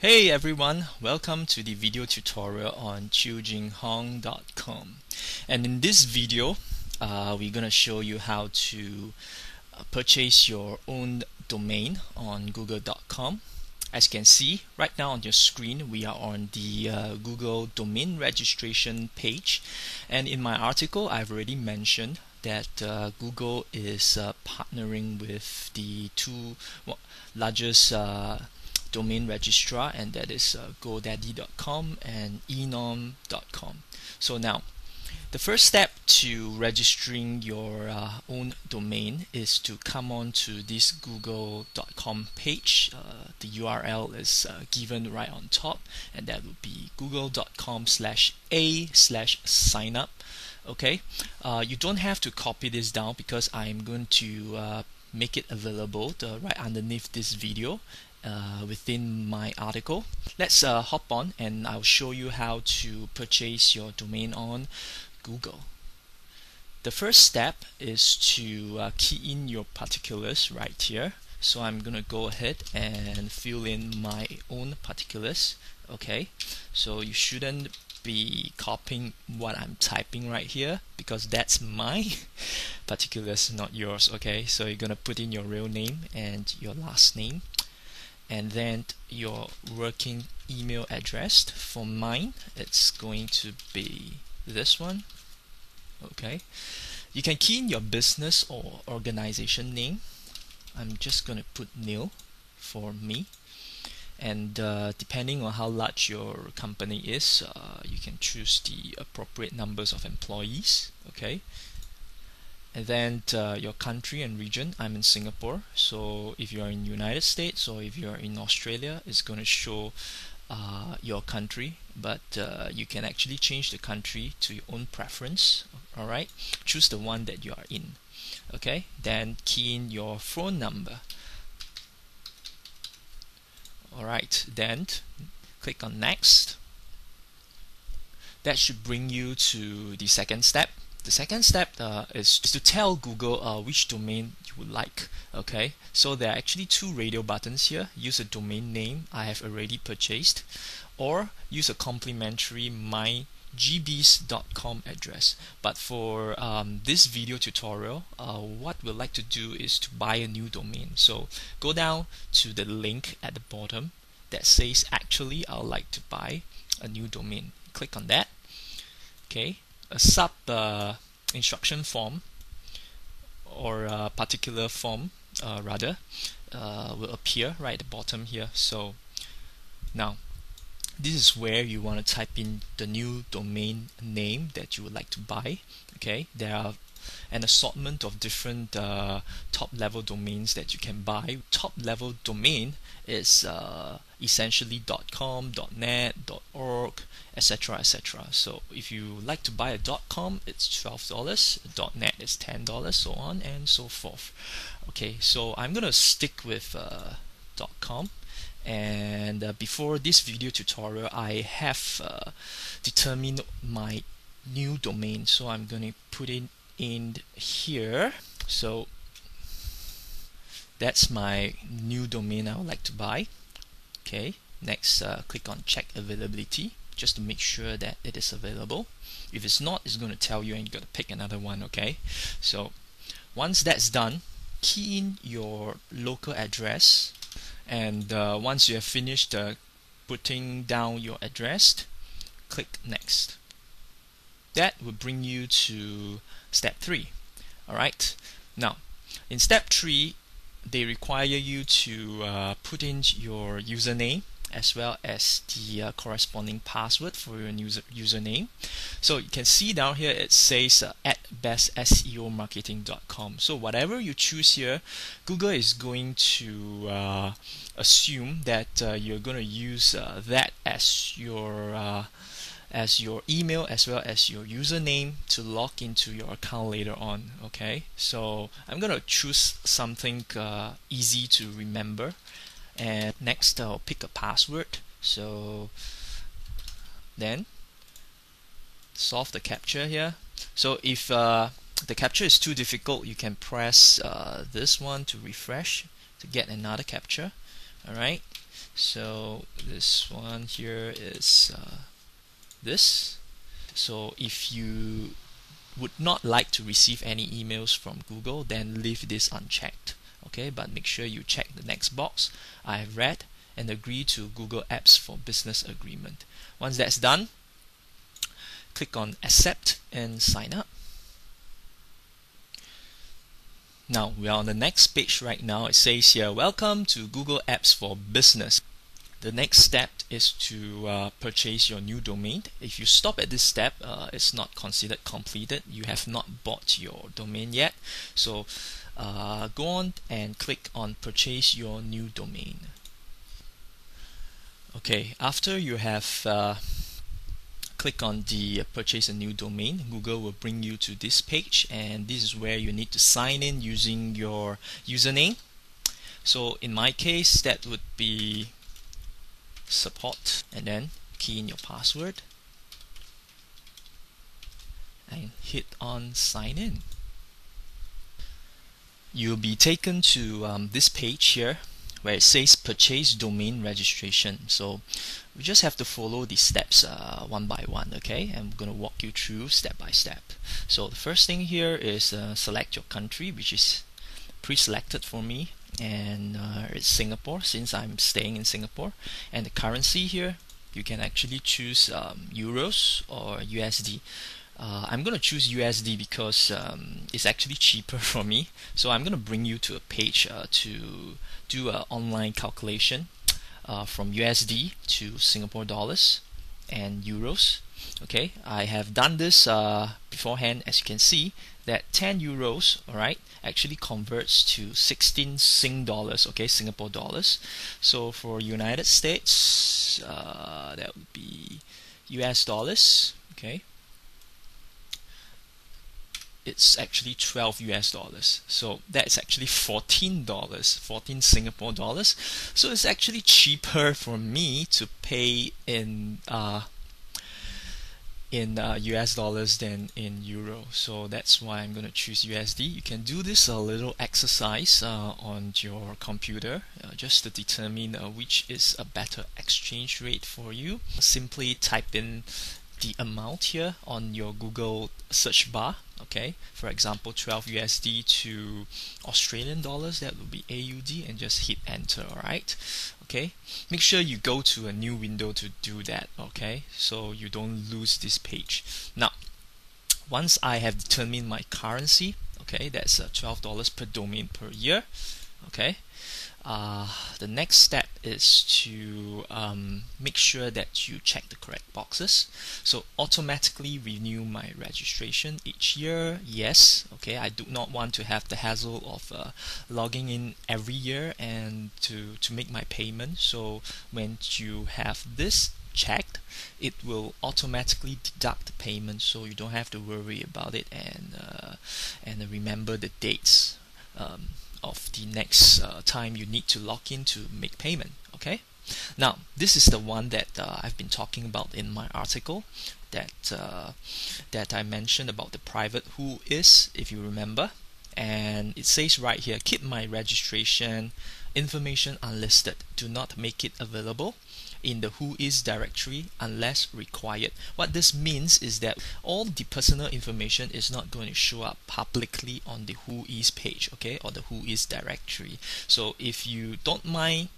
Hey everyone, welcome to the video tutorial on chiujinghong.com and in this video uh, we're gonna show you how to uh, purchase your own domain on google.com as you can see right now on your screen we are on the uh, Google domain registration page. And in my article I've already mentioned that uh, Google is uh, partnering with the two largest uh, domain registrar and that is uh, godaddy.com and enom.com so now the first step to registering your uh, own domain is to come on to this google.com page. Uh, the URL is uh, given right on top and that would be google.com slash a slash sign up. Okay? Uh, you don't have to copy this down because I'm going to uh, make it available right underneath this video uh, within my article. Let's uh, hop on and I'll show you how to purchase your domain on Google. The first step is to uh, key in your particulars right here. So I'm gonna go ahead and fill in my own particulars. Okay, so you shouldn't be copying what I'm typing right here because that's my particulars, not yours. Okay, so you're gonna put in your real name and your last name and then your working email address for mine it's going to be this one. Okay. You can key in your business or organization name. I'm just going to put nil for me. And uh, depending on how large your company is uh, you can choose the appropriate numbers of employees. Okay and then uh, your country and region I'm in Singapore. So if you are in United States or if you are in Australia it's going to show uh, your country. But uh, you can actually change the country to your own preference alright? Choose the one that you are in okay? Then key in your phone number. Alright then click on next. That should bring you to the second step the second step uh, is to tell Google uh, which domain you would like. Okay, so there are actually two radio buttons here. Use a domain name I have already purchased, or use a complimentary my gbs.com address but for um, this video tutorial uh, what we'd like to do is to buy a new domain so go down to the link at the bottom that says actually I'd like to buy a new domain click on that okay sub uh, instruction form or a particular form uh, rather uh, will appear right at the bottom here so now this is where you want to type in the new domain name that you would like to buy okay there are an assortment of different uh, top level domains that you can buy. Top level domain is uh, essentially .com, .net, .org, etc. etc. So if you like to buy a .com, it's twelve dollars. .net is ten dollars, so on and so forth. Okay, so I'm gonna stick with uh, .com and uh, before this video tutorial I have uh, determined my new domain so I'm to put it in here so that's my new domain I would like to buy okay next uh, click on check availability just to make sure that it is available. If it's not it's going to tell you and you got to pick another one okay? So once that's done key in your local address and uh, once you have finished uh, putting down your address click next. That will bring you to step 3 alright? Now in step 3 they require you to uh, put in your username as well as the uh, corresponding password for your user username. So you can see down here it says uh, at bestseomarketing.com. So whatever you choose here, Google is going to uh, assume that uh, you're going to use uh, that as your uh, as your email as well as your username to log into your account later on okay? So I'm gonna choose something uh, easy to remember. And next I'll pick a password. So then solve the CAPTCHA here. So if uh, the CAPTCHA is too difficult you can press uh, this one to refresh to get another CAPTCHA. Alright? So this one here is uh, this. So if you would not like to receive any emails from Google then leave this unchecked okay? But make sure you check the next box. I have read and agree to Google Apps for Business agreement. Once that's done click on accept and sign up. Now we are on the next page right now. It says here welcome to Google Apps for Business the next step is to uh, purchase your new domain. If you stop at this step, uh, it's not considered completed. You have not bought your domain yet. So uh, go on and click on purchase your new domain. Okay, after you have uh, click on the purchase a new domain, Google will bring you to this page and this is where you need to sign in using your username. So in my case, that would be support and then key in your password and hit on sign in. You'll be taken to um, this page here where it says purchase domain registration. So we just have to follow the steps uh, one by one okay? I'm gonna walk you through step by step. So the first thing here is uh, select your country which is pre-selected for me and uh, it's Singapore since I'm staying in Singapore. And the currency here you can actually choose um, euros or USD uh, I'm gonna choose USD because um, it's actually cheaper for me. So I'm gonna bring you to a page uh, to do an online calculation uh, from USD to Singapore dollars and euros okay I have done this uh, beforehand as you can see that 10 euros alright actually converts to 16 Sing dollars okay Singapore dollars. So for United States uh, that would be US dollars okay. It's actually 12 US dollars. So that's actually 14 dollars 14 Singapore dollars. So it's actually cheaper for me to pay in uh, in uh, US dollars than in euro. So that's why I'm gonna choose USD you can do this a little exercise uh, on your computer uh, just to determine uh, which is a better exchange rate for you. Simply type in the amount here on your Google search bar okay? For example 12 USD to Australian dollars that would be AUD and just hit enter alright okay? Make sure you go to a new window to do that okay? So you don't lose this page. Now once I have determined my currency okay that's uh, $12 per domain per year okay uh, the next step is to um, make sure that you check the correct boxes. So automatically renew my registration each year. Yes okay I do not want to have the hassle of uh, logging in every year and to to make my payment. So when you have this checked it will automatically deduct the payment so you don't have to worry about it and uh, and remember the dates um, of the next uh, time you need to log in to make payment okay? Now this is the one that uh, I've been talking about in my article that uh, that I mentioned about the private Whois, if you remember. And it says right here keep my registration information unlisted. Do not make it available in the Whois directory unless required. What this means is that all the personal information is not going to show up publicly on the Whois page, okay, or the Whois directory. So if you don't mind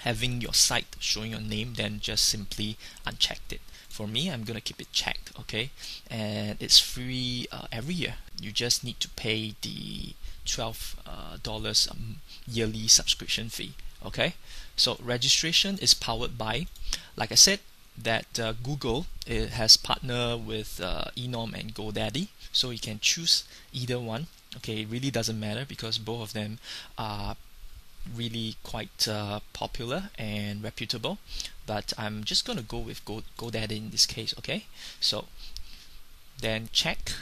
having your site showing your name, then just simply uncheck it. For me, I'm gonna keep it checked, okay, and it's free uh, every year. You just need to pay the twelve uh, dollars um, yearly subscription fee okay? So registration is powered by like I said that uh, Google has partnered with uh, enom and GoDaddy. So you can choose either one. Okay? It really doesn't matter because both of them are really quite uh, popular and reputable. But I'm just gonna go with Go GoDaddy in this case okay? So then check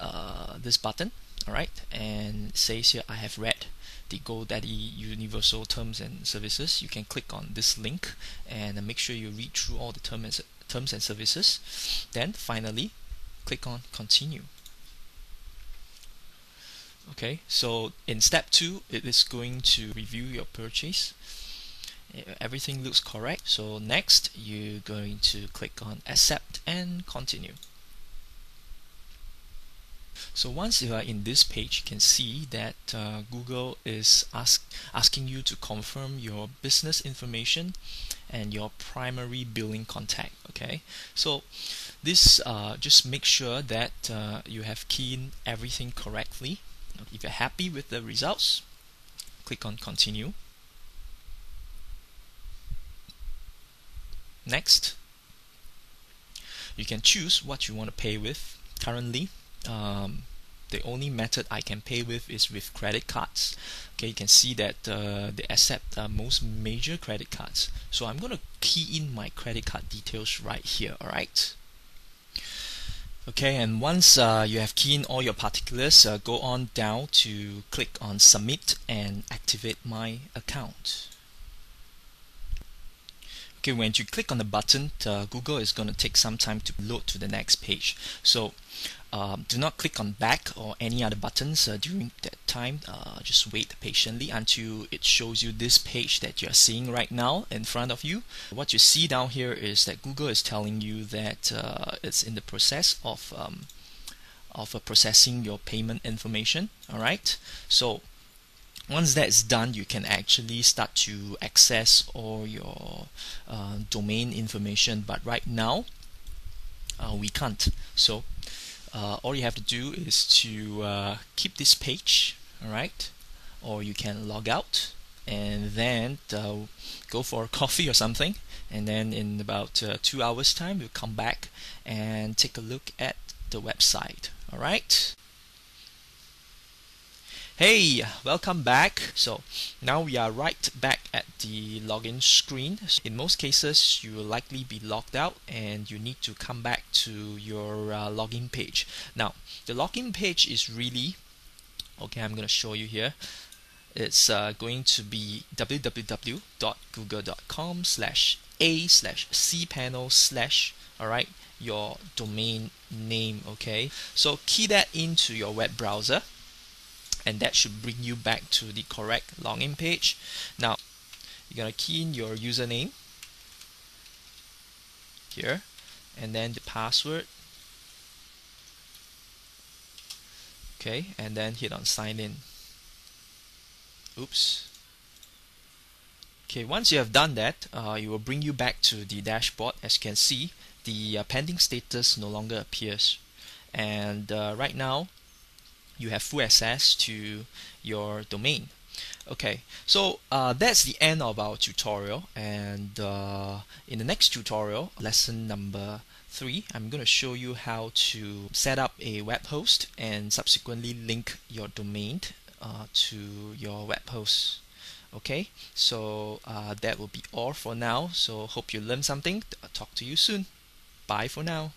uh, this button alright? And says here I have read the GoDaddy Universal Terms and Services, you can click on this link and make sure you read through all the terms and, terms and services. Then finally, click on Continue. okay so in step two it is going to review your purchase everything looks correct so next you're going to click on accept and continue so once you are in this page, you can see that uh, Google is ask, asking you to confirm your business information and your primary billing contact. Okay, so this uh, just make sure that uh, you have keyed everything correctly. If you're happy with the results, click on continue. Next, you can choose what you want to pay with. Currently, um, the only method I can pay with is with credit cards. Okay you can see that uh, they accept uh, most major credit cards. So I'm gonna key in my credit card details right here alright? Okay and once uh, you have keyed in all your particulars uh, go on down to click on submit and activate my account okay when you click on the button uh, Google is going to take some time to load to the next page. So um, do not click on back or any other buttons uh, during that time. Uh, just wait patiently until it shows you this page that you're seeing right now in front of you. What you see down here is that Google is telling you that uh, it's in the process of um, of processing your payment information alright? So once that's done you can actually start to access all your uh, domain information. But right now uh, we can't. So uh, all you have to do is to uh, keep this page alright? Or you can log out and then uh, go for a coffee or something. And then in about uh, two hours time we'll come back and take a look at the website alright Hey, welcome back. So now we are right back at the login screen. In most cases, you will likely be logged out and you need to come back to your uh, login page. Now, the login page is really, okay, I'm going to show you here. It's uh, going to be www.google.com slash a slash cpanel slash, all right, your domain name, okay? So key that into your web browser and that should bring you back to the correct login page. Now, you're going to key in your username here and then the password. Okay, and then hit on sign in. Oops. Okay, once you have done that, uh, it will bring you back to the dashboard. As you can see, the uh, pending status no longer appears. And uh, right now, you have full access to your domain. Okay so uh, that's the end of our tutorial and uh, in the next tutorial lesson number three I'm going to show you how to set up a web host and subsequently link your domain uh, to your web host. Okay so uh, that will be all for now. So hope you learned something. Talk to you soon. Bye for now